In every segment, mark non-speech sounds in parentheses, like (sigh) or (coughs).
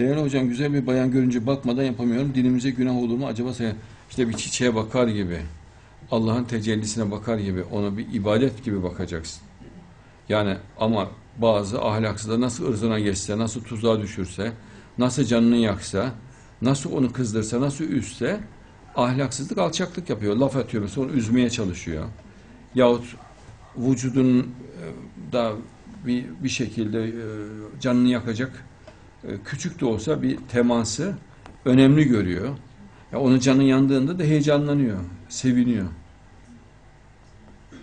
Değerli hocam güzel bir bayan görünce bakmadan yapamıyorum. Dinimize günah olur mu acaba? İşte bir çiçeğe bakar gibi. Allah'ın tecellisine bakar gibi. Ona bir ibadet gibi bakacaksın. Yani ama bazı ahlaksızlar nasıl ırzına geçse, nasıl tuzağa düşürse, nasıl canını yaksa, nasıl onu kızdırsa, nasıl üzse ahlaksızlık, alçaklık yapıyor. Laf atıyor mesela onu üzmeye çalışıyor. Yahut vücudun e, da bir, bir şekilde e, canını yakacak küçük de olsa bir teması önemli görüyor. Ya onun canı yandığında da heyecanlanıyor, seviniyor.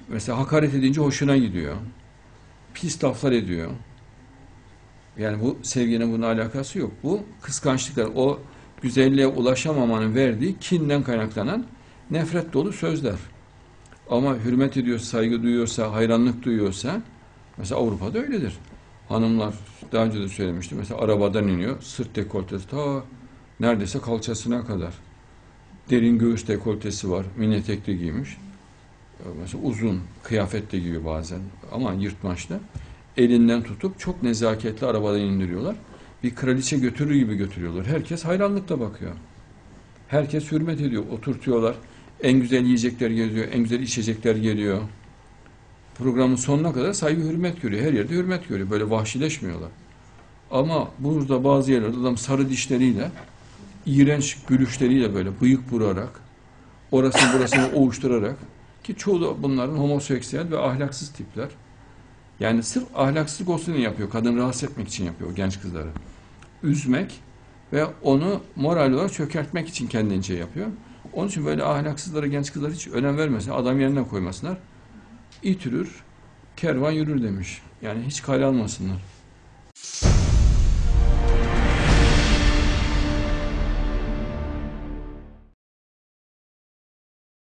Mesela hakaret edince hoşuna gidiyor. Pis laflar ediyor. Yani bu sevginin bunun alakası yok. Bu kıskançlıklar, o güzelliğe ulaşamamanın verdiği kinden kaynaklanan nefret dolu sözler. Ama hürmet ediyorsa, saygı duyuyorsa, hayranlık duyuyorsa, mesela Avrupa'da öyledir. Hanımlar, daha önce de söylemiştim, mesela arabadan iniyor, sırt dekoltesi ta neredeyse kalçasına kadar. Derin göğüs dekoltesi var, mini etekli giymiş. Mesela uzun kıyafet de giyiyor bazen ama yırtmaçlı. Elinden tutup çok nezaketle arabadan indiriyorlar. Bir kraliçe götürür gibi götürüyorlar. Herkes hayranlıkla bakıyor. Herkes hürmet ediyor. Oturtuyorlar. En güzel yiyecekler geliyor, en güzel içecekler geliyor. Programın sonuna kadar saygı hürmet görüyor. Her yerde hürmet görüyor. Böyle vahşileşmiyorlar. Ama burada bazı yerlerde adam sarı dişleriyle, iğrenç gülüşleriyle böyle bıyık vurarak, orasını burasını (coughs) ovuşturarak ki çoğu da bunların homoseksüel ve ahlaksız tipler. Yani sırf ahlaksızlık olsun diye yapıyor. Kadın rahatsız etmek için yapıyor genç kızları. Üzmek ve onu moral olarak çökertmek için kendince yapıyor. Onun için böyle ahlaksızlara genç kızlar hiç önem vermesin. Adam yerine koymasınlar. İtürür, kervan yürür demiş. Yani hiç kale.